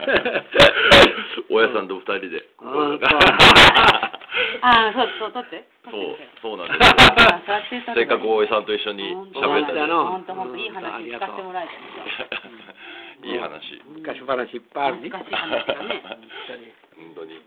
大家さんと二人で。あ、そう、そう、撮って？そう、そうなんですあせっかく大江さんと一緒に喋った。の本当、本当、いい話聞かせてもらえた いい話。昔話いっぱいあるね。懐話がね本当に本当に。